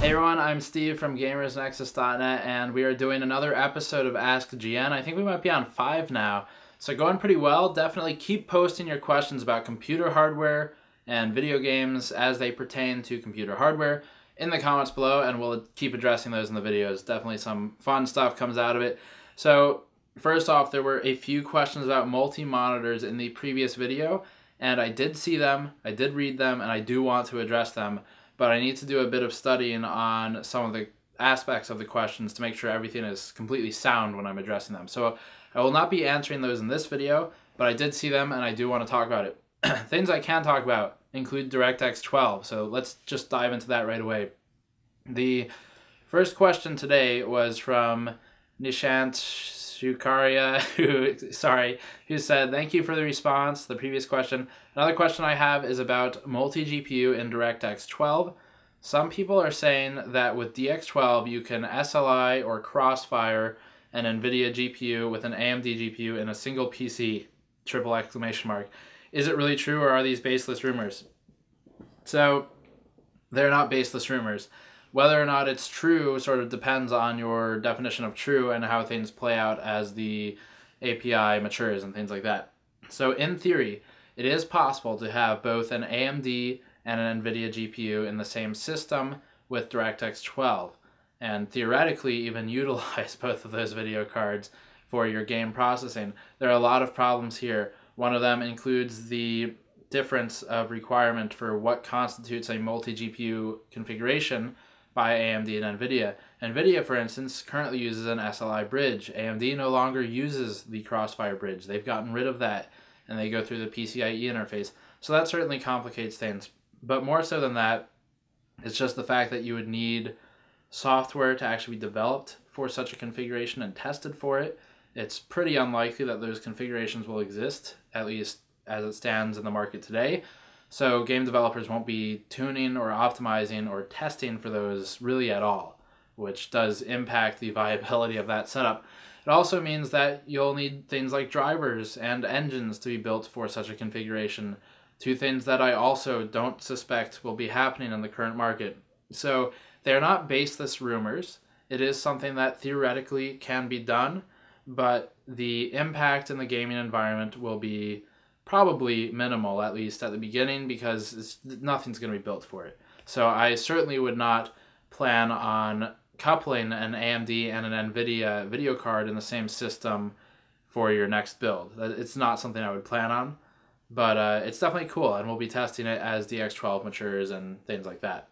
Hey everyone, I'm Steve from GamersNexus.net, and we are doing another episode of Ask GN. I think we might be on five now, so going pretty well. Definitely keep posting your questions about computer hardware and video games as they pertain to computer hardware in the comments below, and we'll keep addressing those in the videos. Definitely some fun stuff comes out of it. So first off, there were a few questions about multi-monitors in the previous video, and I did see them, I did read them, and I do want to address them but I need to do a bit of studying on some of the aspects of the questions to make sure everything is completely sound when I'm addressing them. So I will not be answering those in this video, but I did see them and I do want to talk about it. Things I can talk about include DirectX 12, so let's just dive into that right away. The first question today was from Nishant Shukaria, who, sorry, who said, thank you for the response, the previous question. Another question I have is about multi-GPU in DirectX 12. Some people are saying that with DX12 you can SLI or crossfire an NVIDIA GPU with an AMD GPU in a single PC, triple exclamation mark. Is it really true or are these baseless rumors? So, they're not baseless rumors. Whether or not it's true sort of depends on your definition of true and how things play out as the API matures and things like that. So in theory, it is possible to have both an AMD and an NVIDIA GPU in the same system with DirectX 12, and theoretically even utilize both of those video cards for your game processing. There are a lot of problems here. One of them includes the difference of requirement for what constitutes a multi-GPU configuration by AMD and NVIDIA. NVIDIA, for instance, currently uses an SLI bridge. AMD no longer uses the Crossfire bridge. They've gotten rid of that and they go through the PCIe interface. So that certainly complicates things. But more so than that, it's just the fact that you would need software to actually be developed for such a configuration and tested for it. It's pretty unlikely that those configurations will exist, at least as it stands in the market today. So game developers won't be tuning or optimizing or testing for those really at all, which does impact the viability of that setup. It also means that you'll need things like drivers and engines to be built for such a configuration, two things that I also don't suspect will be happening in the current market. So they're not baseless rumors. It is something that theoretically can be done, but the impact in the gaming environment will be probably minimal at least at the beginning because nothing's going to be built for it. So I certainly would not plan on coupling an AMD and an NVIDIA video card in the same system for your next build. It's not something I would plan on, but uh, it's definitely cool, and we'll be testing it as DX12 matures and things like that.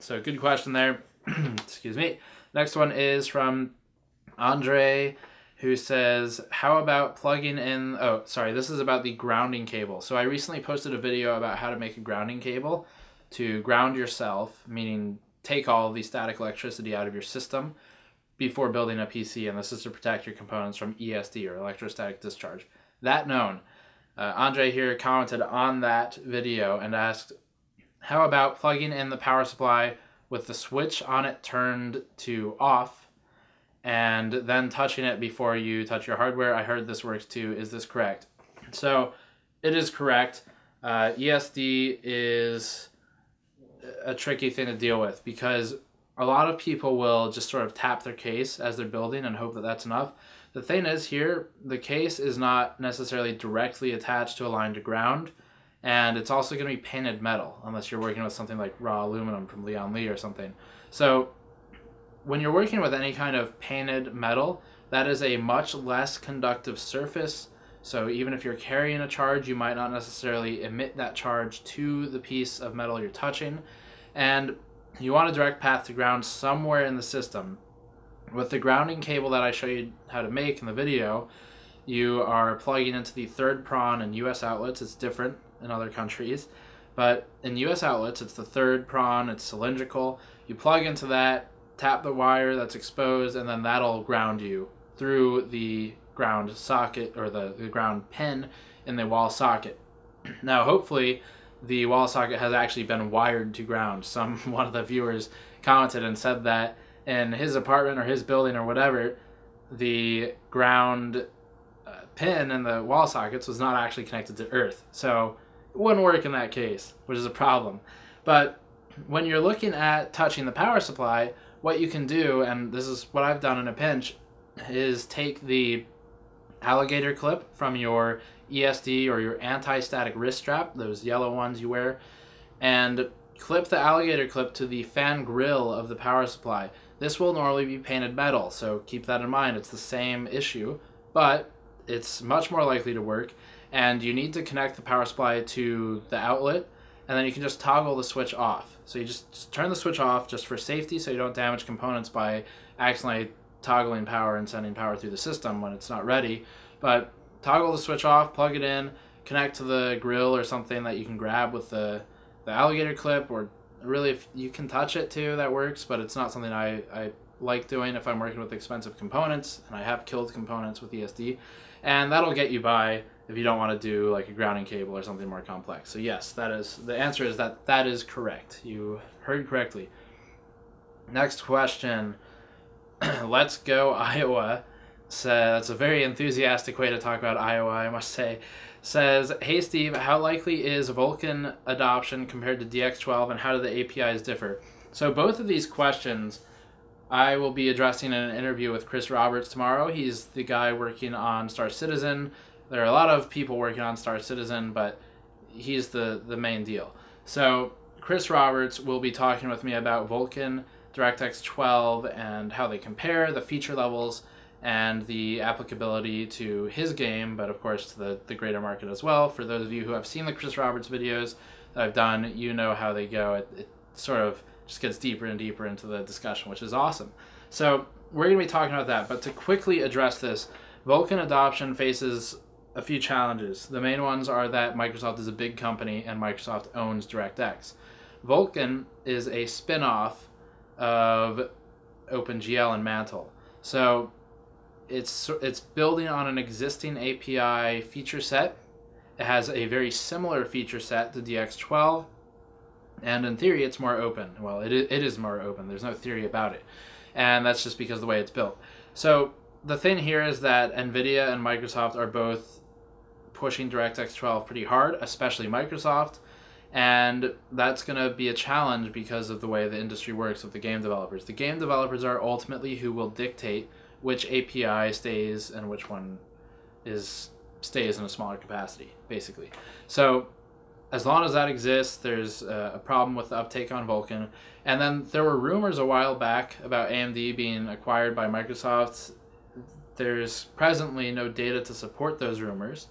So good question there. Excuse me. Next one is from Andrei who says, How about plugging in? Oh, sorry, this is about the grounding cable. So I recently posted a video about how to make a grounding cable to ground yourself, meaning take all the static electricity out of your system before building a PC, and this is to protect your components from ESD or electrostatic discharge. That known. Uh, Andrei here commented on that video and asked, How about plugging in the power supply with the switch on it turned to off and then touching it before you touch your hardware. I heard this works too. Is this correct? So it is correct. Uh, ESD is a tricky thing to deal with because a lot of people will just sort of tap their case as they're building and hope that that's enough. The thing is here, the case is not necessarily directly attached to a line to ground, and it's also going to be painted metal unless you're working with something like raw aluminum from Lian Li or something. So when you're working with any kind of painted metal, that is a much less conductive surface. So even if you're carrying a charge, you might not necessarily emit that charge to the piece of metal you're touching. And you want a direct path to ground somewhere in the system. With the grounding cable that I show you how to make in the video, you are plugging into the third prong in US outlets. It's different in other countries. But in US outlets, it's the third prong, it's cylindrical. You plug into that, tap the wire that's exposed, and then that'll ground you through the ground socket or the, the ground pin in the wall socket. Now, hopefully, the wall socket has actually been wired to ground. Some one of the viewers commented and said that in his apartment or his building or whatever, the ground uh, pin in the wall sockets was not actually connected to earth. So it wouldn't work in that case, which is a problem. But when you're looking at touching the power supply, what you can do, and this is what I've done in a pinch, is take the alligator clip from your ESD or your anti-static wrist strap, those yellow ones you wear, and clip the alligator clip to the fan grill of the power supply. This will normally be painted metal, so keep that in mind. It's the same issue, but it's much more likely to work. And you need to connect the power supply to the outlet, and then you can just toggle the switch off. So you just, turn the switch off just for safety so you don't damage components by accidentally toggling power and sending power through the system when it's not ready. But toggle the switch off, plug it in, connect to the grill or something that you can grab with the, the alligator clip or really if you can touch it too that works but it's not something I, I like doing if I'm working with expensive components and I have killed components with ESD and that'll get you by if you don't want to do like a grounding cable or something more complex. So yes, that is the answer is that that is correct. You heard correctly. Next question. Let's go Iowa. So that's a very enthusiastic way to talk about Iowa, I must say. Says, "Hey Steve, how likely is Vulkan adoption compared to DX12 and how do the APIs differ?" So both of these questions I will be addressing in an interview with Chris Roberts tomorrow. He's the guy working on Star Citizen. There are a lot of people working on Star Citizen, but he's the, the main deal. So, Chris Roberts will be talking with me about Vulkan, DirectX 12, and how they compare, the feature levels, and the applicability to his game, but of course to the, the greater market as well. For those of you who have seen the Chris Roberts videos that I've done, you know how they go. It, it sort of just gets deeper and deeper into the discussion, which is awesome. So we're going to be talking about that. But to quickly address this, Vulkan adoption faces a few challenges. The main ones are that Microsoft is a big company and Microsoft owns DirectX. Vulkan is a spin off of OpenGL and Mantle. So it's, it's building on an existing API feature set. It has a very similar feature set to DX12 and in theory it's more open well it, it is more open there's no theory about it and that's just because the way it's built so the thing here is that nvidia and microsoft are both pushing directx 12 pretty hard especially microsoft and that's going to be a challenge because of the way the industry works with the game developers the game developers are ultimately who will dictate which api stays and which one is stays in a smaller capacity basically so as long as that exists, there's a problem with the uptake on Vulkan. And then there were rumors a while back about AMD being acquired by Microsoft. There's presently no data to support those rumors,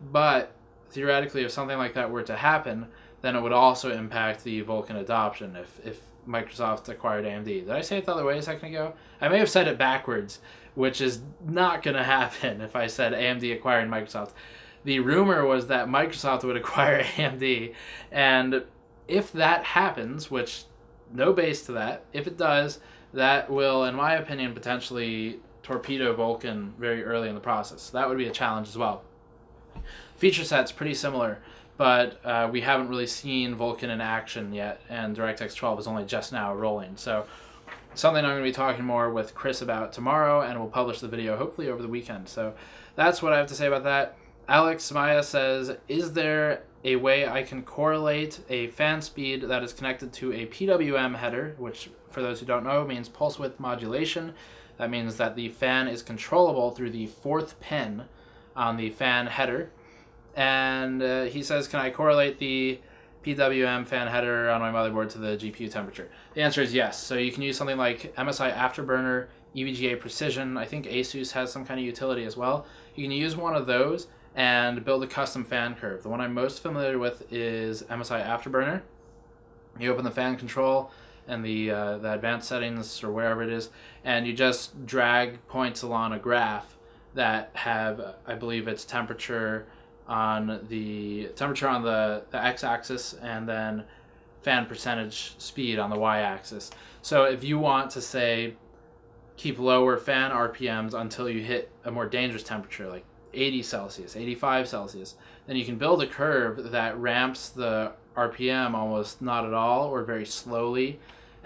but theoretically, if something like that were to happen, then it would also impact the Vulkan adoption if, if Microsoft acquired AMD. Did I say it the other way a second ago? I may have said it backwards, which is not going to happen if I said AMD acquiring Microsoft the rumor was that Microsoft would acquire AMD, and if that happens, which no base to that, if it does, that will, in my opinion, potentially torpedo Vulkan very early in the process. That would be a challenge as well. Feature set's pretty similar, but uh, we haven't really seen Vulkan in action yet, and DirectX 12 is only just now rolling. So something I'm going to be talking more with Chris about tomorrow, and we'll publish the video hopefully over the weekend. So that's what I have to say about that. Alex Maia says, is there a way I can correlate a fan speed that is connected to a PWM header, which for those who don't know means pulse width modulation. That means that the fan is controllable through the fourth pin on the fan header. And uh, he says, can I correlate the PWM fan header on my motherboard to the GPU temperature? The answer is yes. So you can use something like MSI Afterburner, EVGA Precision. I think Asus has some kind of utility as well. You can use one of those and build a custom fan curve. The one I'm most familiar with is MSI Afterburner. You open the fan control and the, uh, the advanced settings or wherever it is, and you just drag points along a graph that have, I believe it's temperature on the temperature on the, the x-axis and then fan percentage speed on the y-axis. So if you want to say keep lower fan RPMs until you hit a more dangerous temperature like 80 Celsius, 85 Celsius, then you can build a curve that ramps the RPM almost not at all or very slowly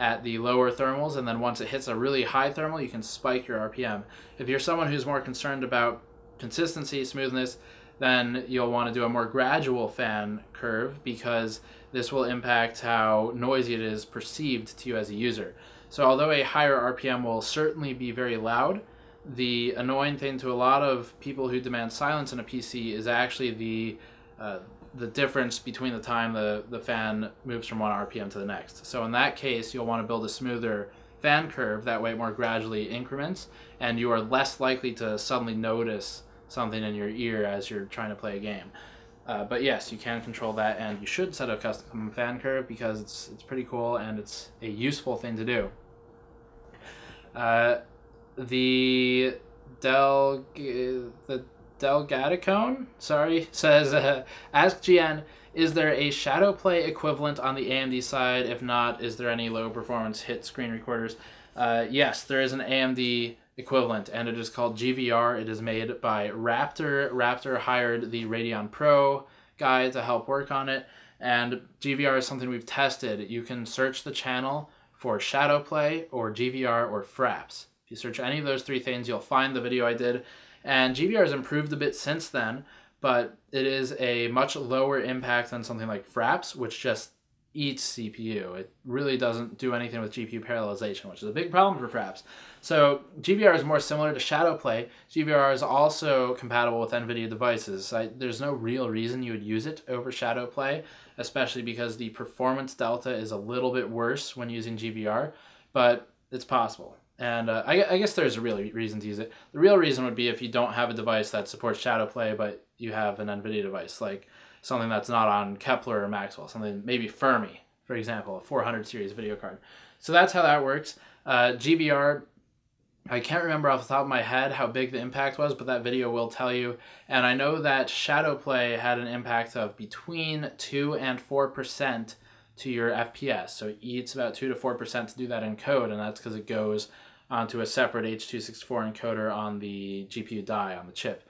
at the lower thermals. And then once it hits a really high thermal, you can spike your RPM. If you're someone who's more concerned about consistency, smoothness, then you'll want to do a more gradual fan curve because this will impact how noisy it is perceived to you as a user. So although a higher RPM will certainly be very loud, the annoying thing to a lot of people who demand silence in a PC is actually the uh, the difference between the time the, the fan moves from one RPM to the next. So in that case, you'll want to build a smoother fan curve, that way it more gradually increments, and you are less likely to suddenly notice something in your ear as you're trying to play a game. Uh, but yes, you can control that, and you should set a custom fan curve because it's it's pretty cool and it's a useful thing to do. Uh, the Del the Delgadicone, sorry, says, uh, ask GN, is there a shadow play equivalent on the AMD side? If not, is there any low performance hit screen recorders? Uh, yes, there is an AMD equivalent, and it is called GVR. It is made by Raptr. Raptr hired the Radeon Pro guy to help work on it, and GVR is something we've tested. You can search the channel for shadow play or GVR or Fraps. If you search any of those three things, you'll find the video I did and GVR has improved a bit since then, but it is a much lower impact than something like Fraps, which just eats CPU. It really doesn't do anything with GPU parallelization, which is a big problem for Fraps. So GVR is more similar to Shadowplay. GVR is also compatible with NVIDIA devices. I, there's no real reason you would use it over Shadowplay, especially because the performance delta is a little bit worse when using GVR, but it's possible. And uh, I, I, guess there's a real reason to use it. The real reason would be if you don't have a device that supports shadow play, but you have an NVIDIA device, like something that's not on Kepler or Maxwell, something maybe Fermi, for example, a 400 series video card. So that's how that works. Uh, GVR, I can't remember off the top of my head how big the impact was, but that video will tell you. And I know that shadow play had an impact of between 2 and 4% to your FPS. So it eats about 2 to 4% to do that in code, and that's because it goes onto a separate H.264 encoder on the GPU die on the chip.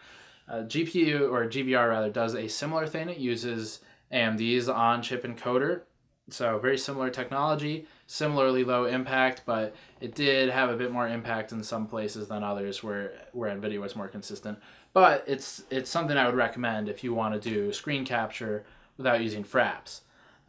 Uh, GPU, or GVR rather, does a similar thing. It uses AMD's on-chip encoder, so very similar technology, similarly low impact, but it did have a bit more impact in some places than others where, where NVIDIA was more consistent. But it's, it's something I would recommend if you want to do screen capture without using fraps.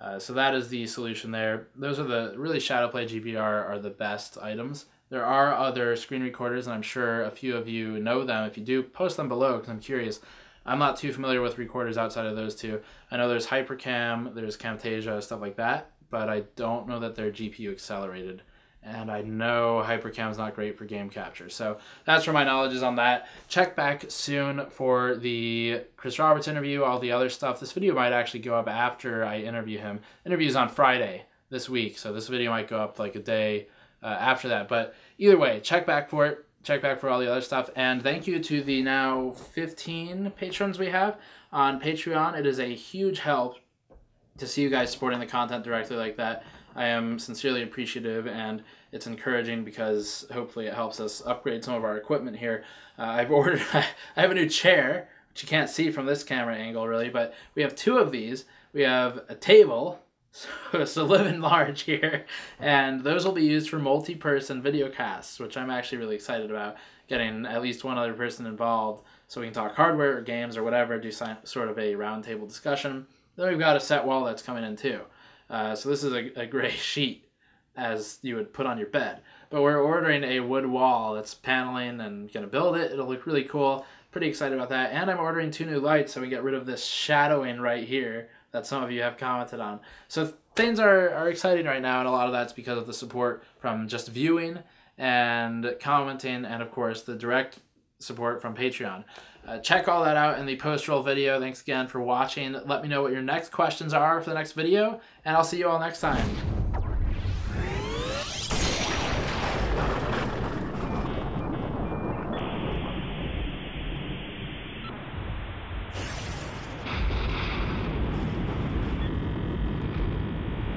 Uh, so that is the solution there. Those are the really Shadowplay GVR are the best items. There are other screen recorders, and I'm sure a few of you know them. If you do, post them below because I'm curious. I'm not too familiar with recorders outside of those two. I know there's Hypercam, there's Camtasia, stuff like that, but I don't know that they're GPU accelerated. And I know Hypercam is not great for game capture. So that's where my knowledge is on that. Check back soon for the Chris Roberts interview, all the other stuff. This video might actually go up after I interview him. Interview's on Friday this week, so this video might go up like a day uh, after that. But either way, check back for it. Check back for all the other stuff. And thank you to the now 15 patrons we have on Patreon. It is a huge help to see you guys supporting the content directly like that. I am sincerely appreciative and it's encouraging because hopefully it helps us upgrade some of our equipment here. Uh, I've ordered, I have a new chair, which you can't see from this camera angle really, but we have two of these. We have a table so, so living large here, and those will be used for multi-person video casts, which I'm actually really excited about. Getting at least one other person involved, so we can talk hardware or games or whatever, do sort of a roundtable discussion. Then we've got a set wall that's coming in too. Uh, so this is a, a gray sheet, as you would put on your bed. But we're ordering a wood wall that's paneling and gonna build it. It'll look really cool. Pretty excited about that. And I'm ordering two new lights so we get rid of this shadowing right here that some of you have commented on. So things are, are exciting right now, and a lot of that's because of the support from just viewing and commenting, and of course the direct support from Patreon. Uh, check all that out in the post-roll video. Thanks again for watching. Let me know what your next questions are for the next video, and I'll see you all next time.